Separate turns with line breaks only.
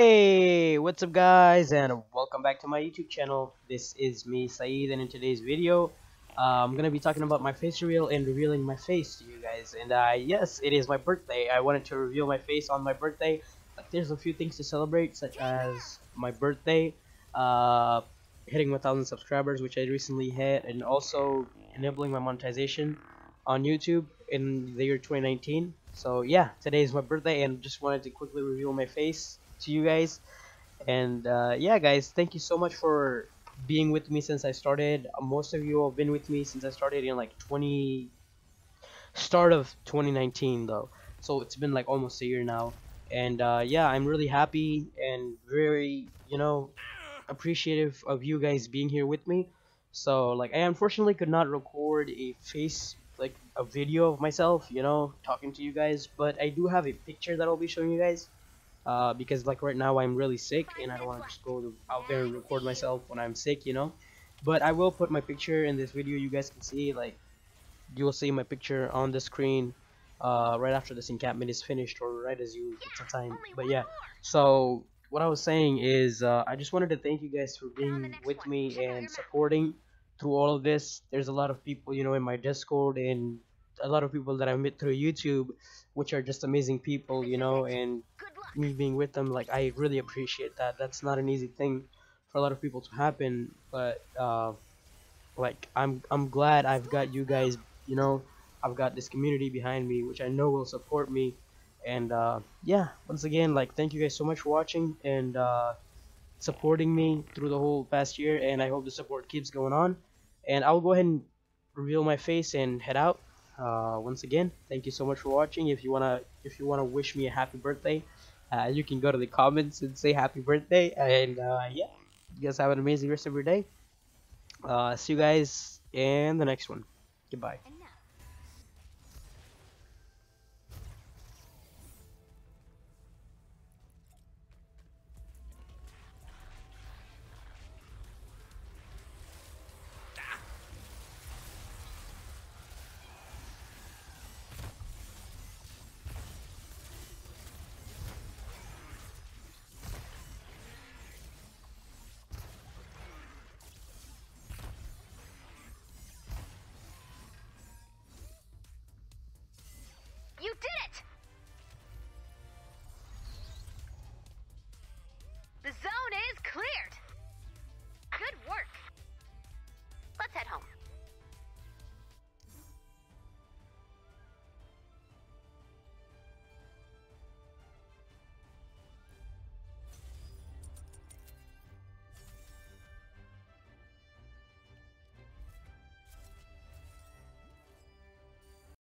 Hey, what's up guys and welcome back to my YouTube channel. This is me Saeed and in today's video uh, I'm gonna be talking about my face reveal and revealing my face to you guys and uh, yes it is my birthday. I wanted to reveal my face on my birthday. Like there's a few things to celebrate such as my birthday, uh, hitting 1000 subscribers which I recently hit and also enabling my monetization on YouTube in the year 2019. So yeah today is my birthday and just wanted to quickly reveal my face to you guys. And uh, yeah guys thank you so much for being with me since I started. Most of you have been with me since I started in like 20 start of 2019 though. So it's been like almost a year now. And uh, yeah I'm really happy and very you know appreciative of you guys being here with me. So like I unfortunately could not record a face like a video of myself you know talking to you guys but I do have a picture that I'll be showing you guys uh, because like right now I'm really sick and I don't want to just go out there and record myself when I'm sick, you know. But I will put my picture in this video. You guys can see like you will see my picture on the screen uh, right after this encampment is finished or right as you get some time. But yeah, so what I was saying is uh, I just wanted to thank you guys for being with me and supporting through all of this. There's a lot of people, you know, in my Discord and a lot of people that I met through YouTube, which are just amazing people, you know, and me being with them like i really appreciate that. That's not an easy thing for a lot of people to happen but uh, like i'm i'm glad i've got you guys you know i've got this community behind me which i know will support me. And uh, yeah once again like thank you guys so much for watching and uh, supporting me through the whole past year and i hope the support keeps going on. And i'll go ahead and reveal my face and head out uh, once again thank you so much for watching. If you wanna if you wanna wish me a happy birthday uh, you can go to the comments and say happy birthday. And uh, yeah you guys have an amazing rest of your day. Uh, see you guys in the next one. Goodbye Let's head home.